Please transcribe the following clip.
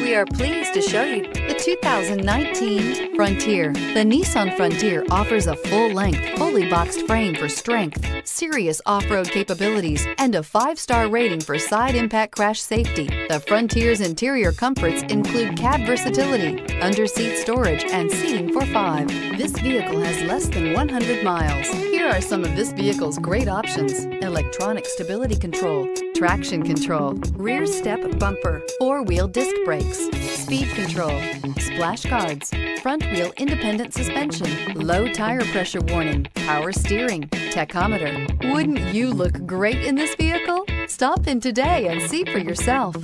We are pleased to show you the 2019 Frontier. The Nissan Frontier offers a full-length, fully boxed frame for strength, serious off-road capabilities, and a five-star rating for side impact crash safety. The Frontier's interior comforts include cab versatility, under-seat storage, and seating for five. This vehicle has less than 100 miles. Here are some of this vehicle's great options. Electronic stability control, traction control, rear step bumper, four-wheel disc brakes, speed control, splash guards, front wheel independent suspension, low tire pressure warning, power steering, tachometer. Wouldn't you look great in this vehicle? Stop in today and see for yourself.